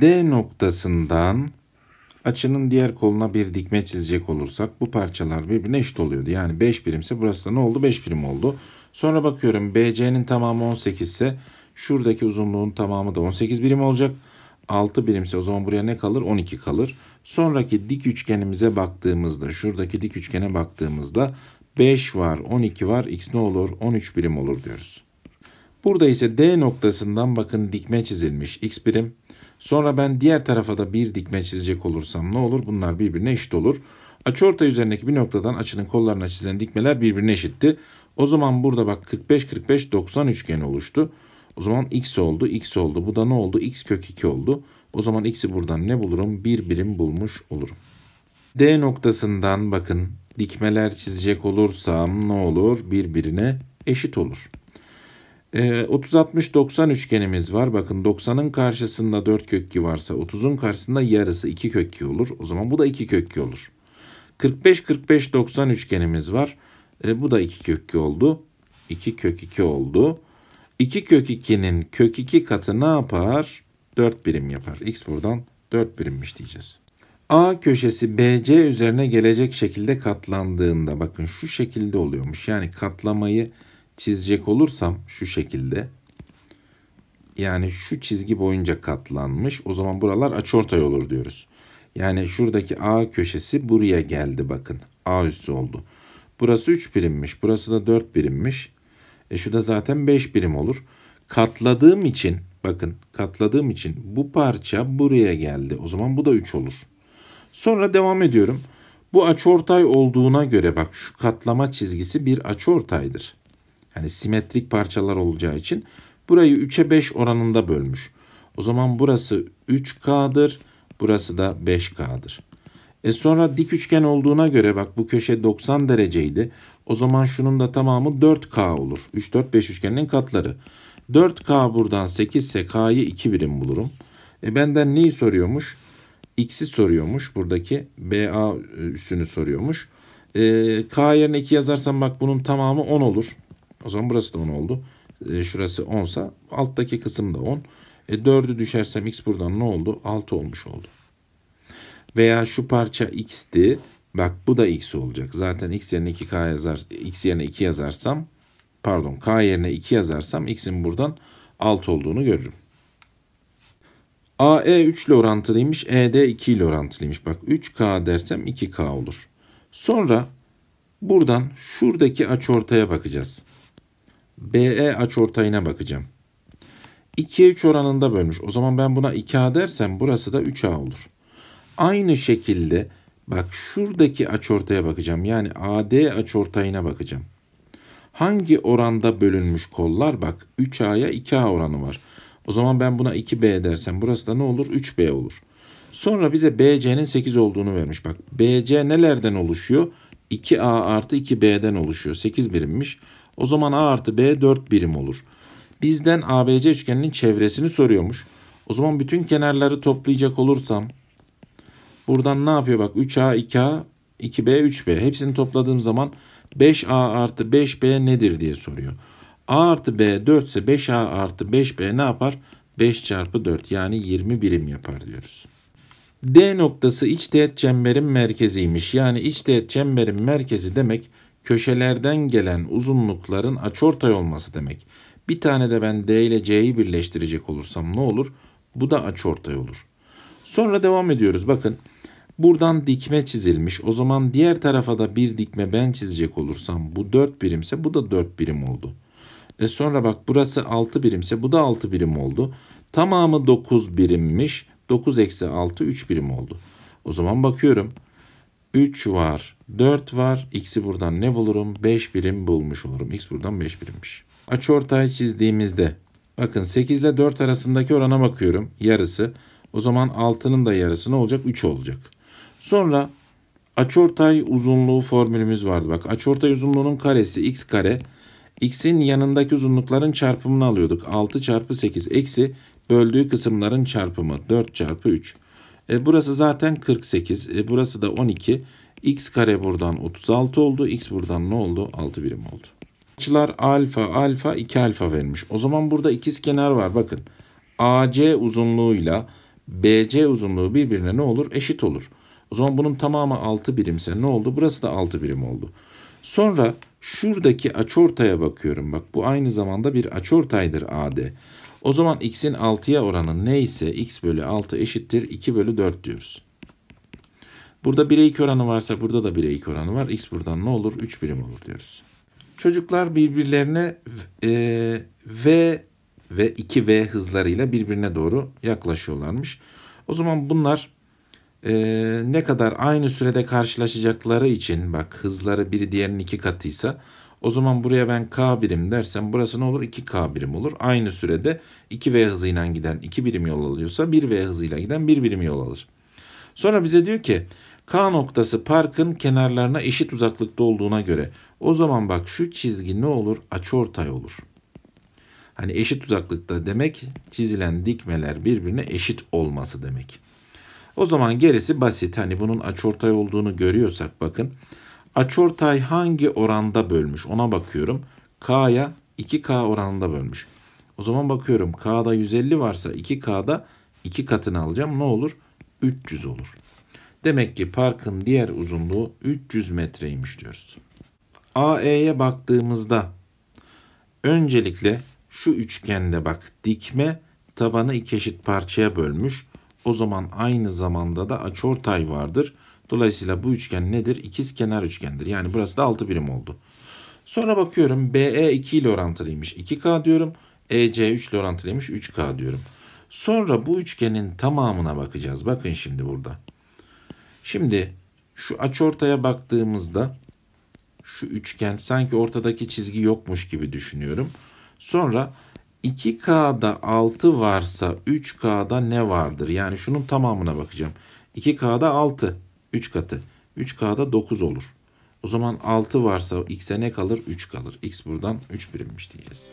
D noktasından açının diğer koluna bir dikme çizecek olursak bu parçalar birbirine eşit oluyordu. Yani 5 birimse burası da ne oldu? 5 birim oldu. Sonra bakıyorum BC'nin tamamı 18 ise şuradaki uzunluğun tamamı da 18 birim olacak. 6 birimse o zaman buraya ne kalır? 12 kalır. Sonraki dik üçgenimize baktığımızda, şuradaki dik üçgene baktığımızda 5 var, 12 var, x ne olur? 13 birim olur diyoruz. Burada ise D noktasından bakın dikme çizilmiş x birim. Sonra ben diğer tarafa da bir dikme çizecek olursam ne olur? Bunlar birbirine eşit olur. Açıortay üzerindeki bir noktadan açının kollarına çizilen dikmeler birbirine eşitti. O zaman burada bak 45 45 90 üçgen oluştu. O zaman x oldu, x oldu. Bu da ne oldu? x kök 2 oldu. O zaman x'i buradan ne bulurum? Bir birim bulmuş olurum. D noktasından bakın dikmeler çizecek olursam ne olur? Birbirine eşit olur. Ee, 30-60-90 üçgenimiz var. Bakın 90'ın karşısında 4 kök 2 varsa 30'un karşısında yarısı 2 kök 2 olur. O zaman bu da 2 kök 2 olur. 45-45-90 üçgenimiz var. E, bu da 2 kök 2 oldu. 2 kök 2 oldu. 2 kök 2'nin kök 2 katı ne yapar? 4 birim yapar. X buradan 4 birimmiş diyeceğiz. A köşesi BC üzerine gelecek şekilde katlandığında bakın şu şekilde oluyormuş. Yani katlamayı çizecek olursam şu şekilde yani şu çizgi boyunca katlanmış. O zaman buralar açıortay olur diyoruz. Yani şuradaki A köşesi buraya geldi bakın. A üssü oldu. Burası 3 birimmiş. Burası da 4 birimmiş. E şu da zaten 5 birim olur. Katladığım için bakın katladığım için bu parça buraya geldi. O zaman bu da 3 olur. Sonra devam ediyorum. Bu açıortay olduğuna göre bak şu katlama çizgisi bir açıortaydır. Yani simetrik parçalar olacağı için burayı 3'e 5 oranında bölmüş. O zaman burası 3K'dır. Burası da 5K'dır. E sonra dik üçgen olduğuna göre bak bu köşe 90 dereceydi. O zaman şunun da tamamı 4K olur. 3, 4, 5 üçgenin katları. 4K buradan 8 ise K'yı 2 birim bulurum. E benden neyi soruyormuş? X'i soruyormuş. Buradaki BA üssünü soruyormuş. E, K yerine 2 yazarsam bak bunun tamamı 10 olur. O zaman burası da 10 oldu. E, şurası 10 sa alttaki kısım da 10. E, 4'ü düşersem x buradan ne oldu? 6 olmuş oldu. Veya şu parça x'ti. Bak bu da x olacak. Zaten x yerine 2k yazar. x yerine 2 yazarsam pardon k yerine 2 yazarsam x'in buradan 6 olduğunu görürüm. AE 3 ile orantılıymış. ED 2 ile orantılıymış. Bak 3K dersem 2K olur. Sonra buradan şuradaki açıortaya bakacağız. BE açıortayına bakacağım. 2'ye 3 oranında bölmüş. O zaman ben buna 2A dersem burası da 3A olur. Aynı şekilde bak şuradaki açıortaya bakacağım. Yani AD açıortayına bakacağım. Hangi oranda bölünmüş kollar? Bak 3A'ya 2A oranı var. O zaman ben buna 2B dersem burası da ne olur? 3B olur. Sonra bize BC'nin 8 olduğunu vermiş. Bak BC nelerden oluşuyor? 2A artı 2B'den oluşuyor. 8 birimmiş. O zaman A artı B 4 birim olur. Bizden ABC üçgeninin çevresini soruyormuş. O zaman bütün kenarları toplayacak olursam buradan ne yapıyor bak 3A 2A 2B 3B hepsini topladığım zaman 5A artı 5B nedir diye soruyor. A artı B 4 ise 5A artı 5B ne yapar? 5 çarpı 4 yani 20 birim yapar diyoruz. D noktası iç teğet çemberin merkeziymiş. Yani iç teğet çemberin merkezi demek köşelerden gelen uzunlukların açıortay olması demek. Bir tane de ben D ile C'yi birleştirecek olursam ne olur? Bu da açıortay olur. Sonra devam ediyoruz. Bakın buradan dikme çizilmiş. O zaman diğer tarafa da bir dikme ben çizecek olursam bu 4 birimse bu da 4 birim oldu. E sonra bak burası 6 birimse bu da 6 birim oldu. Tamamı 9 birimmiş. 9 eksi 6 3 birim oldu. O zaman bakıyorum. 3 var, 4 var. X'i buradan ne bulurum? 5 birim bulmuş olurum. X buradan 5 birimmiş. Açıortay çizdiğimizde bakın 8 ile 4 arasındaki orana bakıyorum. Yarısı. O zaman 6'nın da yarısı ne olacak? 3 olacak. Sonra açıortay uzunluğu formülümüz vardı. Bak açıortay uzunluğunun karesi x kare. X'in yanındaki uzunlukların çarpımını alıyorduk. 6 çarpı 8 eksi böldüğü kısımların çarpımı 4 çarpı 3. E, burası zaten 48. E, burası da 12. X kare buradan 36 oldu. X buradan ne oldu? 6 birim oldu. Açılar alfa alfa 2 alfa vermiş. O zaman burada ikiz kenar var. Bakın AC uzunluğuyla BC uzunluğu birbirine ne olur? Eşit olur. O zaman bunun tamamı 6 birimse ne oldu? Burası da 6 birim oldu. Sonra şuradaki açıortaya bakıyorum. Bak bu aynı zamanda bir açıortaydır AD. O zaman x'in 6'ya oranı neyse x bölü 6 eşittir 2 bölü 4 diyoruz. Burada 1'e 2 oranı varsa burada da 1'e 2 oranı var. X buradan ne olur? 3 birim olur diyoruz. Çocuklar birbirlerine e, V ve 2V hızlarıyla birbirine doğru yaklaşıyorlarmış. O zaman bunlar e, ne kadar aynı sürede karşılaşacakları için bak hızları biri diğerinin iki katıysa o zaman buraya ben K birim dersem burası ne olur? 2K birim olur. Aynı sürede 2V hızıyla giden 2 birim yol alıyorsa 1V hızıyla giden 1 birim yol alır. Sonra bize diyor ki K noktası parkın kenarlarına eşit uzaklıkta olduğuna göre o zaman bak şu çizgi ne olur? Açıortay olur. Hani eşit uzaklıkta demek çizilen dikmeler birbirine eşit olması demek. O zaman gerisi basit. Hani bunun açıortay olduğunu görüyorsak bakın. Açıortay hangi oranda bölmüş ona bakıyorum. K'ya 2K oranında bölmüş. O zaman bakıyorum K'da 150 varsa 2K'da 2 katını alacağım. Ne olur? 300 olur. Demek ki parkın diğer uzunluğu 300 metreymiş diyoruz. AE'ye baktığımızda öncelikle şu üçgende bak dikme tabanı iki eşit parçaya bölmüş. O zaman aynı zamanda da açıortay vardır. Dolayısıyla bu üçgen nedir? İkiz kenar üçgendir. Yani burası da 6 birim oldu. Sonra bakıyorum BE 2 ile orantılıymış. 2K diyorum. EC 3 ile orantılıymış. 3K diyorum. Sonra bu üçgenin tamamına bakacağız. Bakın şimdi burada. Şimdi şu açıortaya baktığımızda şu üçgen sanki ortadaki çizgi yokmuş gibi düşünüyorum. Sonra 2K'da 6 varsa 3K'da ne vardır? Yani şunun tamamına bakacağım. 2K'da 6, 3 katı. 3K'da 9 olur. O zaman 6 varsa x'e ne kalır? 3 kalır. X buradan 3 birimmiş diyeceğiz.